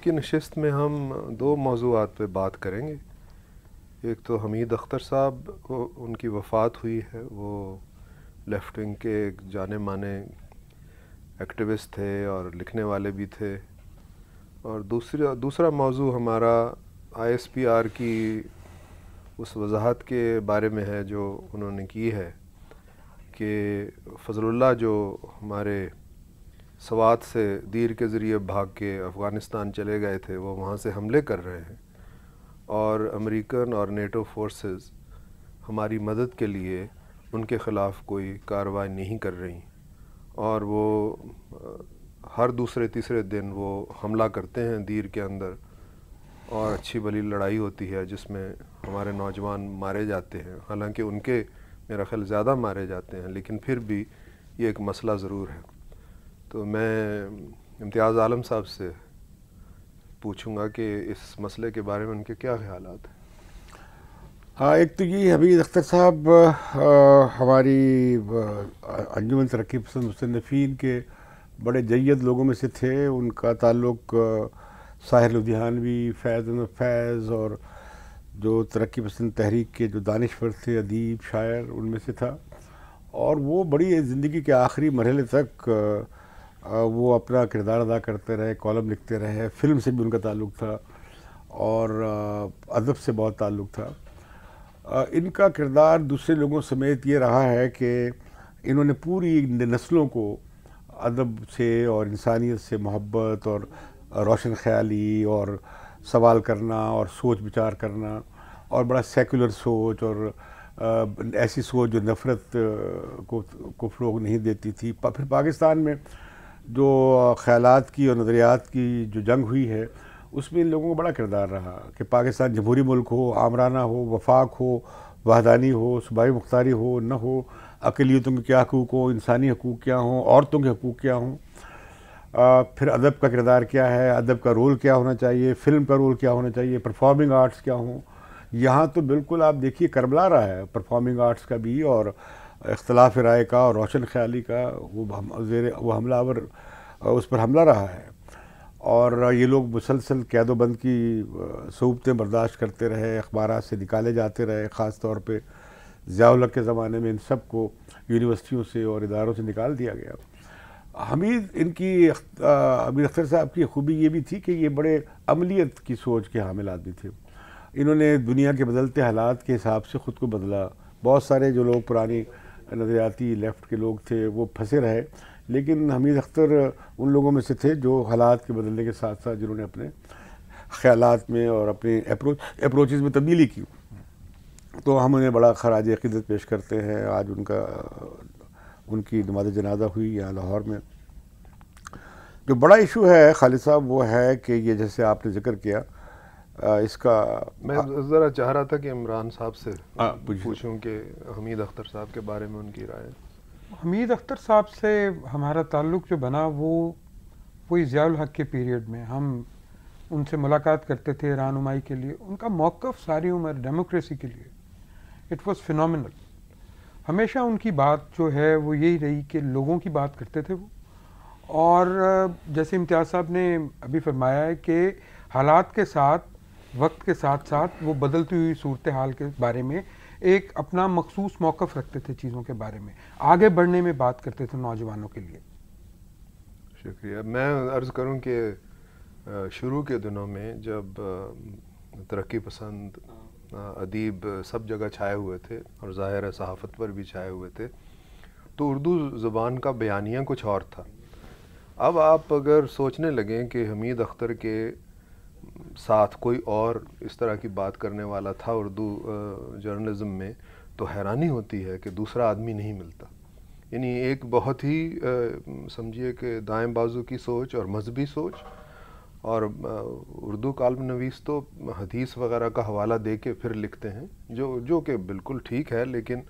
की नशस्त में हम दो मौजूद पे बात करेंगे। एक तो हमीद अख्तर साहब को उनकी वफ़ात हुई है, वो लेफ़्ट विंग के एक जाने माने एक्टिविस्ट थे और लिखने वाले भी थे। और दूसरा दूसरा मौजू हमारा आईएसपीआर की उस वजाहत के बारे में है जो उन्होंने की है कि फ़जलुल्लाह जो हमारे सवात से दीर के ज़रिए भाग के अफ़गानिस्तान चले गए थे, वो वहाँ से हमले कर रहे हैं। और अमेरिकन और नेटो फोर्सेस हमारी मदद के लिए उनके ख़िलाफ़ कोई कार्रवाई नहीं कर रही। और वो हर दूसरे तीसरे दिन वो हमला करते हैं दीर के अंदर। और अच्छी भली लड़ाई होती है जिसमें हमारे नौजवान मारे जाते हैं। हालाँकि उनके मेरा ख्याल ज़्यादा मारे जाते हैं, लेकिन फिर भी ये एक मसला ज़रूर है। तो मैं इम्तियाज़ आलम साहब से पूछूँगा कि इस मसले के बारे में उनके क्या ख्याल हैं? हाँ एक तो ये हमीद अख्तर साहब हमारी अंजुमन तरक्की पसंद मुसनफ़ीन के बड़े जैद लोगों में से थे। उनका ताल्लुक साहिर लुधियानवी, फैज़ फैज़ और जो तरक्की पसंद तहरीक के जो दानश्वर थे, अदीब शायर, उनमें से था। और वो बड़ी ज़िंदगी के आखिरी मरहले तक वो अपना किरदार अदा करते रहे, कॉलम लिखते रहे, फ़िल्म से भी उनका ताल्लुक़ था और अदब से बहुत ताल्लुक़ था। इनका किरदार दूसरे लोगों समेत ये रहा है कि इन्होंने पूरी नस्लों को अदब से और इंसानियत से मोहब्बत और रोशन ख्याली और सवाल करना और सोच विचार करना और बड़ा सेकुलर सोच और ऐसी सोच जो नफ़रत को को फ़रोग नहीं देती थी। फिर पाकिस्तान में जो ख्याल की और नज़रियात की जो जंग हुई है, उसमें इन लोगों का बड़ा किरदार रहा कि पाकिस्तान जमहूरी मुल्क हो, आमराना हो, वफाक हो, वहदानी हो, सूबाई मुख्तारी हो, न हो, अकलीतों के क्या हकूक़ हो, इंसानी हकूक़ क्या हों, औरतों के हकूक़ क्या हों। फिर अदब का किरदार क्या है, अदब का रोल क्या होना चाहिए, फ़िल्म का रोल क्या होना चाहिए परफॉर्मिंग आर्ट्स क्या हों। यहाँ तो बिल्कुल आप देखिए, करबला रहा है परफॉर्मिंग आर्ट्स का भी और इख्तलाफ राय का और रोशन ख्याली का वो हम, जेर, वो हमलावर उस पर हमला रहा है। और ये लोग मुसलसल कैदोबंद की सहूबतें बर्दाश्त करते रहे अखबार से निकाले जाते रहे, ख़ास तौर पर ज़ियाउलक के ज़माने में इन सबको यूनिवर्सिटियों से और इदारों से निकाल दिया गया। हमीद इनकी अमीर अख्तर साहब की खूबी ये भी थी कि ये बड़े अमलीत की सोच के हामिल आदमी थे। इन्होंने दुनिया के बदलते हालात के हिसाब से ख़ुद को बदला। बहुत सारे जो लोग पुरानी नज़रियाती लेफ़्ट के लोग थे, वो फंसे रहे। लेकिन हमीद अख्तर उन लोगों में से थे जो हालात के बदलने के साथ साथ जिन्होंने अपने ख्याल में और अपने अप्रोच अप्रोच में तब्दीली की। तो हम उन्हें बड़ा खराज अकीदत पेश करते हैं। आज उनका, उनकी नमाज़ जनाजा हुई यहाँ लाहौर में। जो बड़ा इशू है खालिद साहब, वो है कि ये जैसे आपने ज़िक्र किया इसका मैं ज़रा चाह रहा था कि इमरान साहब से पूछूँ कि हमीद अख्तर साहब के बारे में उनकी राय। हमीद अख्तर साहब से हमारा ताल्लुक़ जो बना वो वही ज़ियाउल हक के पीरियड में। हम उनसे मुलाकात करते थे रहनुमाई के लिए। उनका मौक़ सारी उम्र डेमोक्रेसी के लिए। इट वॉज़ फिनमिनल हमेशा उनकी बात जो है वो यही रही कि लोगों की बात करते थे वो। और जैसे इम्तियाज़ साहब ने अभी फरमाया है कि हालात के साथ वक्त के साथ साथ वो बदलती हुई सूरत हाल के बारे में एक अपना मखसूस मौक़ रखते थे चीज़ों के बारे में। आगे बढ़ने में बात करते थे नौजवानों के लिए। शुक्रिया। मैं अर्ज़ करूँ कि शुरू के दिनों में जब तरक्की पसंद अदीब सब जगह छाए हुए थे और ज़ाहिर सहाफ़त पर भी छाए हुए थे तो उर्दू ज़ुबान का बयानिया कुछ और था। अब आप अगर सोचने लगें कि हमीद अख्तर के साथ कोई और इस तरह की बात करने वाला था उर्दू जर्नलिज्म में तो हैरानी होती है कि दूसरा आदमी नहीं मिलता। यानी एक बहुत ही समझिए कि दाएँ बाजू की सोच और मजहबी सोच और उर्दू काल्म नवीस तो हदीस वगैरह का हवाला दे के फिर लिखते हैं, जो जो कि बिल्कुल ठीक है, लेकिन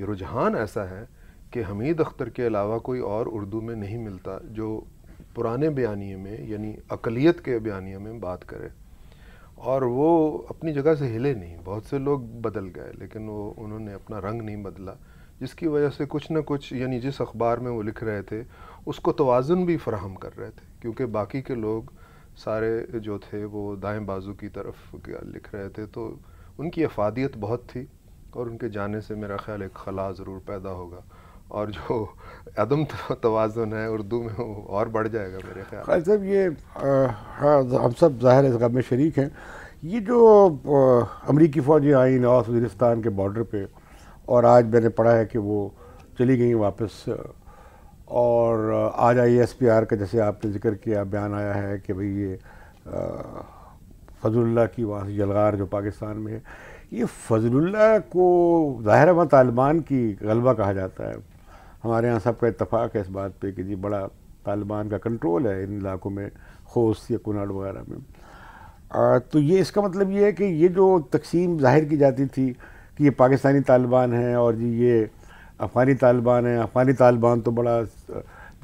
ये रुझान ऐसा है कि हमीद अख्तर के अलावा कोई और उर्दू में नहीं मिलता, जो पुराने बयानिए में, यानी अकलीत के बयानिए में बात करे, और वो अपनी जगह से हिले नहीं, बहुत से लोग बदल गए, लेकिन वो, उन्होंने अपना रंग नहीं बदला, जिसकी वजह से कुछ ना कुछ, यानी जिस अखबार में वो लिख रहे थे, उसको तोज़ुन भी फ़राहम कर रहे थे, क्योंकि बाकी के लोग सारे जो थे, वो दाएँ बाजू की तरफ़ लिख रहे थे तो उनकी अफादियत बहुत थी, और उनके जाने से मेरा ख्याल एक खला ज़रूर पैदा होगा। और जो अदम तोज़ुन है, उर्दू में वो और बढ़ जाएगा मेरे ख्याल साहब, ये हाँ हम सब ज़ाहिर इस में शरीक हैं। ये जो अमरीकी फ़ौजी आई नवाज़ वजीरस्तान के बॉर्डर पे, और आज मैंने पढ़ा है कि वो चली गई वापस, और आज आई एस पी आर का जैसे आपने ज़िक्र किया, बयान आया है कि भाई ये फजल्ला की वहाँ से जलगार जो पाकिस्तान में है, ये फजलुल्ला को ज़ाहिर व तालिबान की गलबा कहा जाता है। हमारे यहाँ सबका इतफ़ाक़ है इस बात पे कि जी बड़ा तालिबान का कंट्रोल है इन इलाकों में खोस या कुनाड़ वगैरह में। आ, तो ये इसका मतलब ये है कि ये जो तकसीम ज़ाहिर की जाती थी कि ये पाकिस्तानी तालिबान है और जी ये अफ़गानी तालिबान है अफ़गानी तालिबान तो बड़ा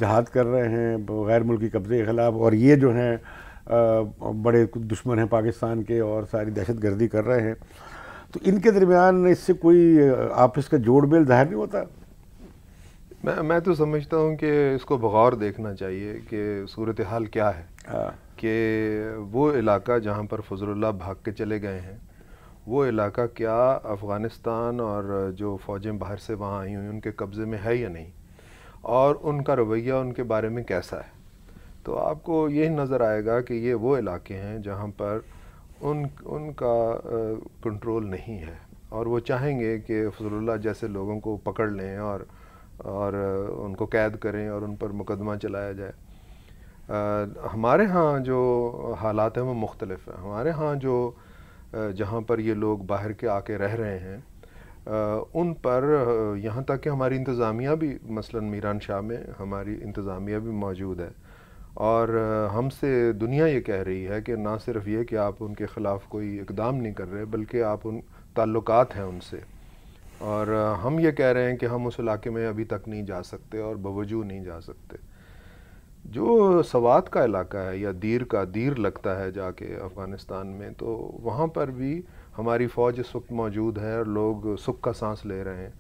जहाद कर रहे हैं गैर मुल्की कब्ज़े के ख़िलाफ़ और ये जो हैं बड़े दुश्मन हैं पाकिस्तान के और सारी दहशत गर्दी कर रहे हैं। तो इनके दरमियान इससे कोई आपस का जोड़ मेल ज़ाहिर नहीं होता। मैं मैं तो समझता हूँ कि इसको बगौर देखना चाहिए कि सूरत हाल क्या है। हाँ। कि वो इलाका जहाँ पर फजल्ला भाग के चले गए हैं वो इलाका क्या अफ़गानिस्तान और जो फ़ौजें बाहर से वहाँ आई हुई उनके कब्ज़े में है या नहीं? और उनका रवैया उनके बारे में कैसा है? तो आपको यही नज़र आएगा कि ये वो इलाके हैं जहाँ पर उन उनका कंट्रोल नहीं है। और वो चाहेंगे कि फजल्ला जैसे लोगों को पकड़ लें और और उनको कैद करें और उन पर मुकदमा चलाया जाए। आ, हमारे यहाँ जो हालात हैं वो मुख्तलिफ़ हैं। हमारे यहाँ जो जहाँ पर ये लोग बाहर के आके रह रहे हैं आ, उन पर यहाँ तक कि हमारी इंतज़ामिया भी मसलन मीरान शाह में हमारी इंतज़ामिया भी मौजूद है। और हमसे दुनिया ये कह रही है कि ना सिर्फ़ ये कि आप उनके ख़िलाफ़ कोई इकदाम नहीं कर रहे बल्कि आप उन ताल्लुकात हैं उनसे। और हम ये कह रहे हैं कि हम उस इलाके में अभी तक नहीं जा सकते और बावजूद नहीं जा सकते। जो सवात का इलाका है या दीर का, दीर लगता है जाके अफ़गानिस्तान में तो वहाँ पर भी हमारी फ़ौज इस वक्त मौजूद है और लोग सुख का सांस ले रहे हैं।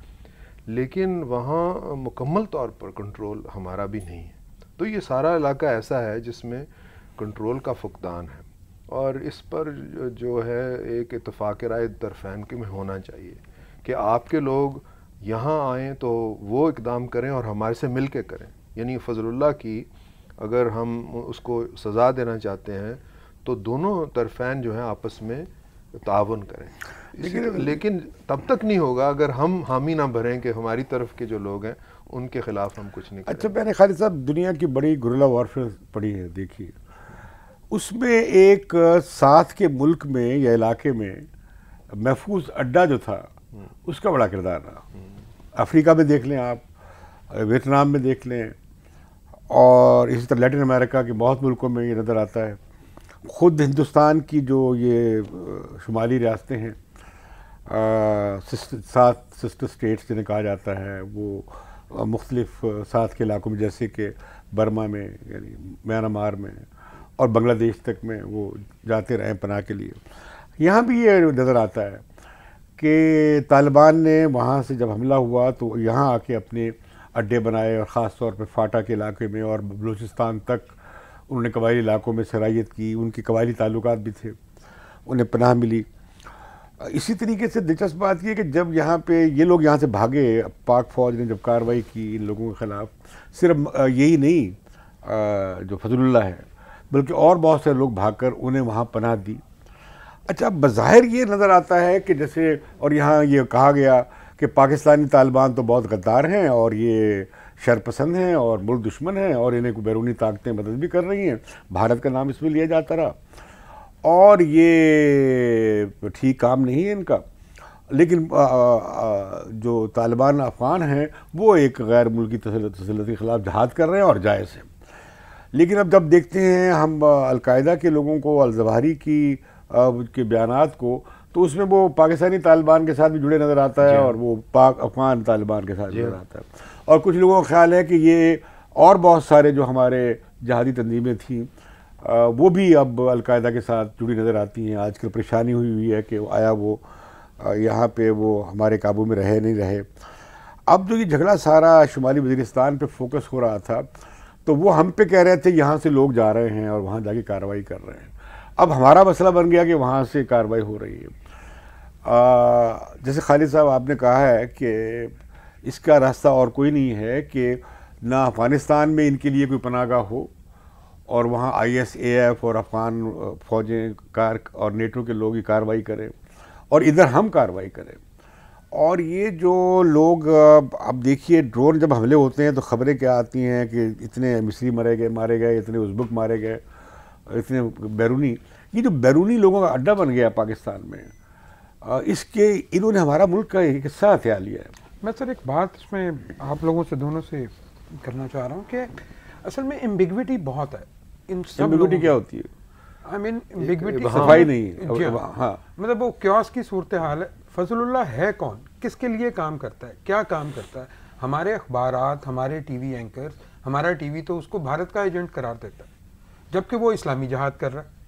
लेकिन वहाँ मुकम्मल तौर पर कंट्रोल हमारा भी नहीं है। तो ये सारा इलाका ऐसा है जिसमें कंट्रोल का फुकदान है और इस पर जो है एक इतफ़ाक़ राय तरफ़ैन के में होना चाहिए। कि आपके लोग यहाँ आएँ तो वो इकदाम करें और हमारे से मिल के करें। यानी फजल्ला की अगर हम उसको सज़ा देना चाहते हैं तो दोनों तरफ़ैन जो हैं आपस में तावन करें। लेकिन लेकिन तब तक नहीं होगा अगर हम हामी ना भरें कि हमारी तरफ़ के जो लोग हैं उनके खिलाफ हम कुछ नहीं अच्छा मैंने खालिद साहब दुनिया की बड़ी गुरला वारफेयर पड़ी है देखिए। उसमें एक साथ के मुल्क में या इलाके में महफूज अड्डा जो था उसका बड़ा किरदार रहा। अफ्रीका में देख लें आप, वियतनाम में देख लें, और इसी तरह लैटिन अमेरिका के बहुत मुल्कों में ये नज़र आता है। ख़ुद हिंदुस्तान की जो ये शुमाली रियासतें हैं सात सिस्टर स्टेट्स जिन्हें कहा जाता है, वो मुख्तलिफ़ साथ के इलाकों में, जैसे कि बर्मा में, यानी म्यांमार में, और बांग्लादेश तक में वो जाते रहे पनाह के लिए। यहाँ भी ये नज़र आता है। कि तालिबान ने वहाँ से जब हमला हुआ तो यहाँ आके अपने अड्डे बनाए और ख़ास तौर पर फाटा के इलाके में और बलूचिस्तान तक उन्होंने कबायली इलाकों में सराइत की, उनके कबायली ताल्लुक भी थे, उन्हें पनाह मिली। इसी तरीके से दिलचस्प बात यह कि जब यहाँ पे ये लोग यहाँ से भागे, पाक फौज ने जब कार्रवाई की इन लोगों के ख़िलाफ़, सिर्फ़ यही नहीं जो फजलुल्लाह है, बल्कि और बहुत से लोग भागकर उन्हें वहाँ पनाह दी। अच्छा बज़ाहिर ये नज़र आता है कि जैसे और यहाँ ये कहा गया कि पाकिस्तानी तालिबान तो बहुत गद्दार हैं और ये शरपसंद हैं और मुल्क दुश्मन हैं और इन्हें को बैरूनी ताकतें मदद भी कर रही हैं। भारत का नाम इसमें लिया जाता रहा। और ये ठीक काम नहीं है इनका। लेकिन आ, आ, जो तालिबान अफ़गान हैं वो एक गैर मुल्की तसलत के ख़िलाफ़ जहाद कर रहे हैं और जायज़ है। लेकिन अब जब देखते हैं हम अलकायदा के लोगों को अलजवारी की के बयान को तो उसमें वो पाकिस्तानी तालिबान के साथ भी जुड़े नज़र आता है और वो पाक अफगान तालिबान के साथ नज़र आता है। और कुछ लोगों का ख्याल है कि ये और बहुत सारे जो हमारे जहादी तंजीमें थीं वो भी अब अलकायदा के साथ जुड़ी नज़र आती हैं। आजकल परेशानी हुई हुई है कि आया वो यहाँ पे वो हमारे काबू में रहे नहीं रहे। अब जो ये झगड़ा सारा शुमाली वजीरस्तान पे फोकस हो रहा था तो वो हम पे कह रहे थे यहाँ से लोग जा रहे हैं और वहाँ जाके कार्रवाई कर रहे हैं। अब हमारा मसला बन गया कि वहाँ से कार्रवाई हो रही है। आ, जैसे खालिद साहब आपने कहा है कि इसका रास्ता और कोई नहीं है कि ना अफ़गानिस्तान में इनके लिए कोई पनागा हो और वहाँ आई एस एफ़ और अफ़गान फ़ौजें कार और नेटो के लोग ही कार्रवाई करें और इधर हम कार्रवाई करें। और ये जो लोग अब देखिए ड्रोन जब हमले होते हैं तो ख़बरें क्या आती हैं कि इतने मिस्री मरे गए मारे गए इतने उज़्बक मारे गए इतने बैरूनी ये जो बैरूनी लोगों का अड्डा बन गया पाकिस्तान में इसके इन्होंने हमारा मुल्क का एक हिस्सा हथियार लिया है। मैं सर एक बात इसमें आप लोगों से दोनों से करना चाह रहा हूँ कि असल में एम्बिग्विटी बहुत है इन सब क्या होती है? आई मीन एम्बिग्विटी सफ़ाई नहीं हाँ।, हाँ। मतलब वो क्योस की सूरत हाल है। फजलुल्लाह है कौन? किसके लिए काम करता है? क्या काम करता है? हमारे अखबार हमारे टीवी एंकर्स हमारा टीवी तो उसको भारत का एजेंट करार देता है जबकि वो इस्लामी जहाद कर रहा है।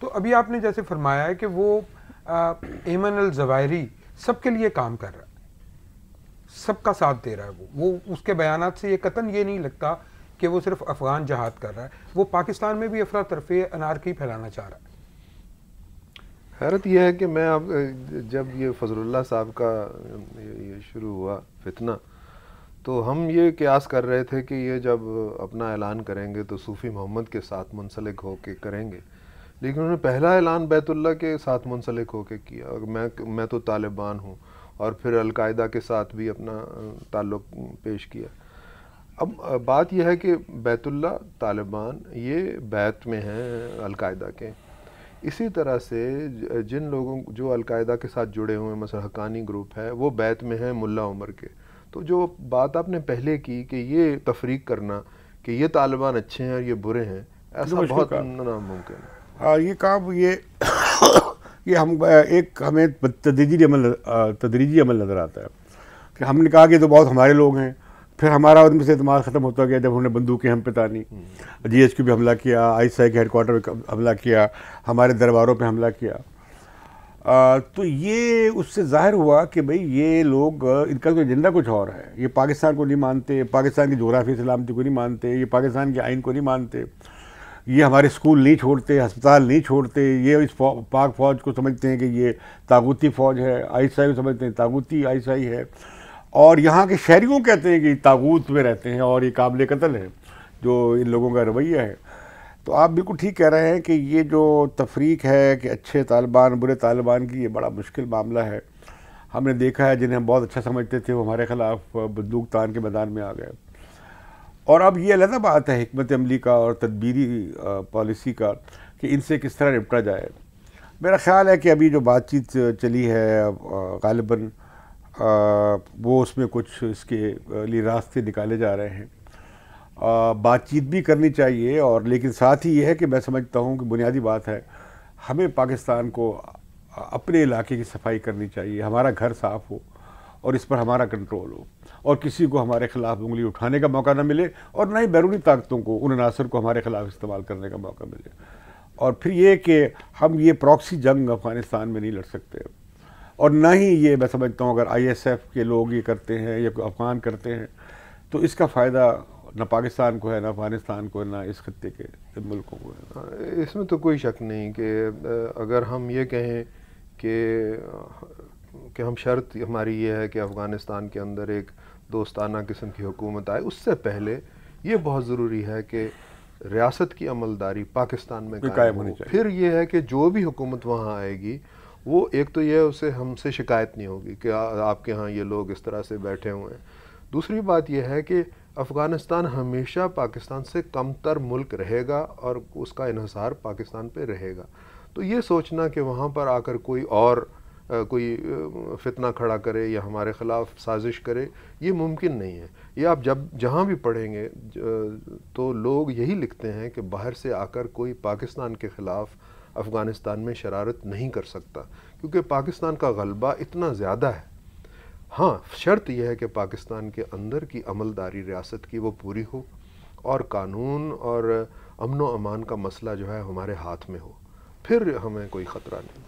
तो अभी आपने जैसे फरमाया है कि वो एमन अल जवायरी सबके लिए काम कर रहा है। सबका साथ दे रहा है वो। वो उसके बयान से ये कतन ये नहीं लगता कि वो सिर्फ़ अफगान जहाद कर रहा है। वो पाकिस्तान में भी अफरा तरफे अनारकी फैलाना चाह रहा है। हैरत यह है कि मैं अब, जब ये फजलुल्लाह साहब का ये शुरू हुआ फितना तो हम ये क्यास कर रहे थे कि ये जब अपना ऐलान करेंगे तो सूफ़ी मोहम्मद के साथ मुंसलिक हो के करेंगे। लेकिन उन्होंने पहला ऐलान बैतुल्ला के साथ मुंसलिक होकर किया और मैं मैं तो तालिबान हूँ और फिर अलकायदा के साथ भी अपना ताल्लुक़ पेश किया। अब बात यह है कि बैतुल्ला तालिबान ये बैत में हैं अलकायदा के। इसी तरह से जिन लोगों जो अलकायदा के साथ जुड़े हुए हैं मसल हकानी ग्रुप है वो बैत में है मुल्ला उमर के। तो जो बात आपने पहले की कि ये तफरीक करना कि ये तालिबान अच्छे हैं और ये बुरे हैं ऐसा बहुत नामुमकिन है। ये काम ये ये हम एक हमें तदरीजी अमल तदरीजी अमल नज़र आता है। कि हमने कहा कि तो बहुत हमारे लोग हैं फिर हमारा उनमें से अतमाद ख़त्म होता गया जब उन्होंने बंदूकें हम पे तानी। जी एच क्यू पर हमला किया आई सी आई के हेडकोार्टर पर हमला किया हमारे दरबारों पर हमला किया। आ, तो ये उससे ज़ाहिर हुआ कि भाई ये लोग इनका तो एजेंडा कुछ और है। ये पाकिस्तान को नहीं मानते पाकिस्तान की जोग्राफी सलामती को नहीं मानते ये पाकिस्तान के आइन को नहीं मानते। ये हमारे स्कूल नहीं छोड़ते, अस्पताल नहीं छोड़ते, ये इस पाक फ़ौज को समझते हैं कि ये ताबूती फ़ौज है आई को समझते हैं ताबूती आई है। और यहाँ के शहरीों कहते हैं कि ताबूत में रहते हैं और ये काबिल कत्ल है, जो इन लोगों का रवैया है। तो आप बिल्कुल ठीक कह रहे हैं कि ये जो तफरीक है कि अच्छे तालिबान, बुरे तालिबान की, ये बड़ा मुश्किल मामला है। हमने देखा है जिन्हें हम बहुत अच्छा समझते थे, वो हमारे ख़िलाफ़ बंदूक तान के मैदान में आ गए। और अब ये अलग बात है हमत अमली का और तदबीरी पॉलिसी का कि इनसे किस तरह निपटा जाए। मेरा ख्याल है कि अभी जो बातचीत चली है गालिबा वो उसमें कुछ इसके लिए रास्ते निकाले जा रहे हैं। बातचीत भी करनी चाहिए और लेकिन साथ ही ये है कि मैं समझता हूँ कि बुनियादी बात है, हमें पाकिस्तान को अपने इलाके की सफ़ाई करनी चाहिए, हमारा घर साफ़ हो। और इस पर हमारा कंट्रोल हो। और किसी को हमारे खिलाफ उंगली उठाने का मौका ना मिले और ना ही बैरूनी ताकतों को उन अनासर को हमारे खिलाफ इस्तेमाल करने का मौका मिले। और फिर ये कि हम ये प्रॉक्सी जंग अफ़गानिस्तान में नहीं लड़ सकते। और ना ही ये मैं समझता हूँ अगर आईएसएफ के लोग ये करते हैं या अफगान करते हैं तो इसका फ़ायदा न पाकिस्तान को है ना अफ़गानिस्तान को है ना इस खत्े के मुल्कों को है। हाँ, इसमें तो कोई शक नहीं कि अगर हम ये कहें कि कि हम शर्त हमारी ये है कि अफ़गानिस्तान के अंदर एक दोस्ताना किस्म की हुकूमत आए। उससे पहले ये बहुत ज़रूरी है कि रियासत की अमलदारी पाकिस्तान में कायम होनी चाहिए। फिर ये है कि जो भी हुकूमत वहाँ आएगी वो एक तो ये उसे हमसे शिकायत नहीं होगी कि आ, आपके यहाँ ये लोग इस तरह से बैठे हुए हैं। दूसरी बात यह है कि अफ़गानिस्तान हमेशा पाकिस्तान से कमतर मुल्क रहेगा और उसका इहसार पाकिस्तान पे रहेगा। तो ये सोचना कि वहाँ पर आकर कोई और कोई फितना खड़ा करे या हमारे ख़िलाफ़ साजिश करे, ये मुमकिन नहीं है। ये आप जब, जहाँ भी पढ़ेंगे तो लोग यही लिखते हैं कि बाहर से आकर कोई पाकिस्तान के ख़िलाफ़ अफ़गानिस्तान में शरारत नहीं कर सकता, क्योंकि पाकिस्तान का गलबा इतना ज़्यादा है। हाँ शर्त यह है कि पाकिस्तान के अंदर की अमलदारी रियासत की वो पूरी हो और कानून और अमन अमान का मसला जो है हमारे हाथ में हो। फिर हमें कोई ख़तरा नहीं।